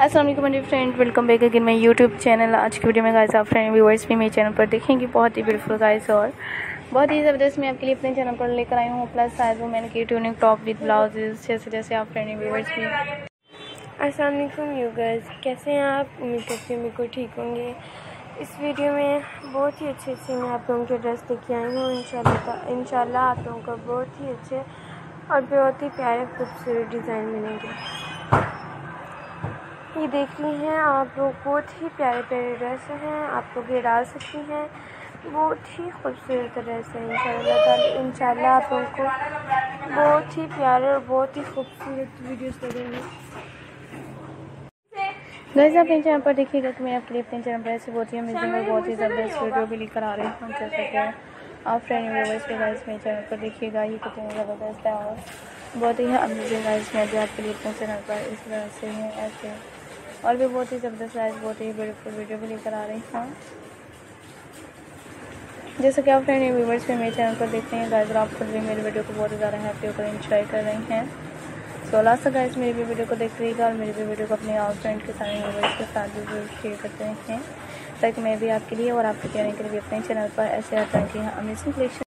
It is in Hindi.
असलम मेरे friend welcome back again my YouTube channel आज की वीडियो में गाइस आप फ्रेंड व्यूवर्स भी मेरे चैनल पर देखेंगे। बहुत ही ब्यूटीफुल गाइस और बहुत ही ज़बरदस्त मैं आपके लिए अपने चैनल पर लेकर आई हूँ। प्लस साइज़ वो मैंने की ट्यूनिंग टॉप विद ब्लाउजेज जैसे जैसे आप फ्रेंड व्यूवर्स भी। असलम यू गर्ल्स कैसे हैं आप? उम्मीद करती हूँ को ठीक होंगे। इस वीडियो में बहुत ही अच्छे अच्छे मैं आप लोगों के ड्रेस लेके आई हूँ। इन इंशाल्लाह आप लोगों को बहुत ही अच्छे और बहुत ही प्यारे, खूबसूरत डिज़ाइन मिलेंगे। ये ली हैं। आप लोग बहुत ही प्यारे प्यारे ड्रेस हैं। आप लोग ये डाल सकती हैं। बहुत ही खूबसूरत ड्रेस है इंशाल्लाह इंशाल्लाह आप लोगों को बहुत ही प्यारे और बहुत ही खूबसूरत वीडियोस लगेंगे गैस आप चैनल पर देखिएगा कि मैं लिए अपने चैनल पर ऐसे बहुत ही अमेजिंग और बहुत ही ज़बरदस्त वीडियो भी लेकर आ रही हूँ। जैसे कि आप फ्रेंड व्यूवर्स पे गाइस मेरे चैनल पर देखिएगा। ये कितनी ज़बरदस्त है और बहुत ही अमेजिंग गाइस, मैं भी आपके लिए अपने चैनल पर इस तरह से ही, ऐसे। और भी बहुत ही ज़बरदस्त गाइस बहुत ही ब्यूटीफुल वीडियो भी लेकर आ रही हूँ। जैसे कि आप फ्रेंड ये व्यूवर्स पे मेरे चैनल पर देख रहे हैं गाइस आप खुद भी मेरे वीडियो को बहुत ज़्यादा हैप्पी होकर इंजॉय कर रही हैं। सो लास्ट तक गाइस मेरी भी वीडियो को देख रहिएगा और मेरी भी वीडियो को अपने और फ्रेंड के सारे व्यूवर्स के साथ भी शेयर करते हैं ताकि मैं भी आपके लिए और आपके कहने के लिए अपने चैनल पर ऐसे तरह की अमेजिंग कलेक्शन